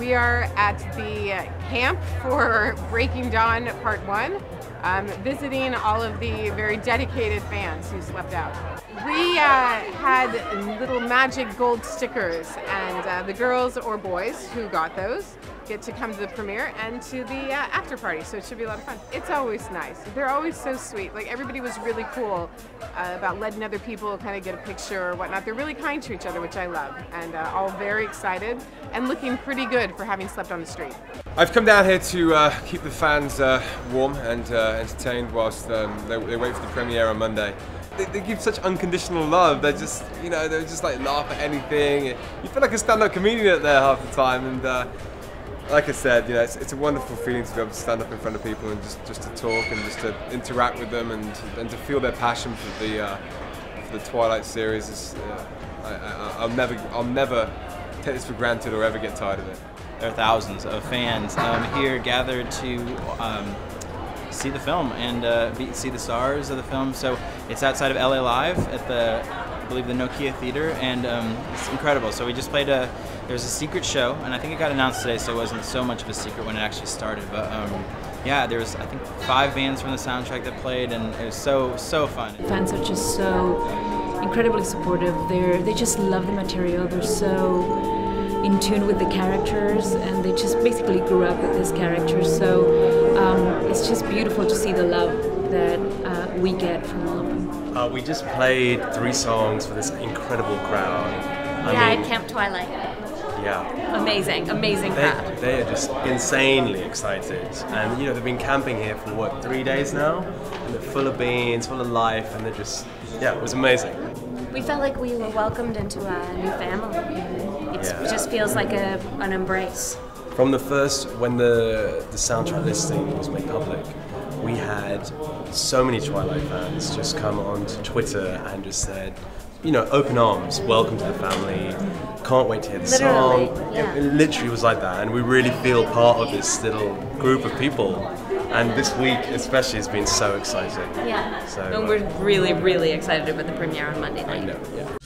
We are at the camp for Breaking Dawn Part 1, um, visiting all of the very dedicated fans who slept out. We uh, had little magic gold stickers, and uh, the girls or boys who got those get to come to the premiere and to the uh, after party, so it should be a lot of fun. It's always nice. They're always so sweet. Like everybody was really cool uh, about letting other people kind of get a picture or whatnot. They're really kind to each other, which I love, and uh, all very excited and looking pretty good for having slept on the street. I've come down here to uh, keep the fans uh, warm and entertained whilst um, they, they wait for the premiere on Monday they, they, give such unconditional love. They're just, you know, they're just like laugh at anything. You feel like a stand-up comedian there half the time, and uh, like I said, you know, it's, it's, a wonderful feeling to be able to stand up in front of people and just, just to talk and just to interact with them and, and to feel their passion for the uh, for the Twilight series. Is, uh, I, will never I'll never take this for granted or ever get tired of it. There are thousands of fans um, here gathered to um, see the film and uh, be, see the stars of the film. So it's outside of LA Live at the I believe the Nokia Theater, and um, it's incredible. So we just played a there's a secret show, and I think it got announced today, so it wasn't so much of a secret when it actually started. But um, yeah, there was I think five bands from the soundtrack that played, and it was so so fun. Fans are just so incredibly supportive. They're they just love the material. They're so in tune with the characters, and they just basically grew up with these characters. So um, it's just beautiful to see the love that uh, we get from all of them. Uh, we just played three songs for this incredible crowd. I yeah, mean, at Camp Twilight. Yeah. Amazing, amazing they, crowd. They are just insanely excited. And, you know, they've been camping here for, what, three days now? And they're full of beans, full of life, and they're just, yeah, it was amazing. We felt like we were welcomed into a new family. Yeah. It just feels like a, an embrace. From the first, when the, the soundtrack listing was made public, we had so many Twilight fans just come onto Twitter and just said, you know, open arms, welcome to the family, can't wait to hear the literally, song. Yeah. It, it, literally was like that, and we really feel part of this little group of people. And this week, especially, has been so exciting. Yeah. So, and we're uh, really, really excited about the premiere on Monday night. I know. Yeah.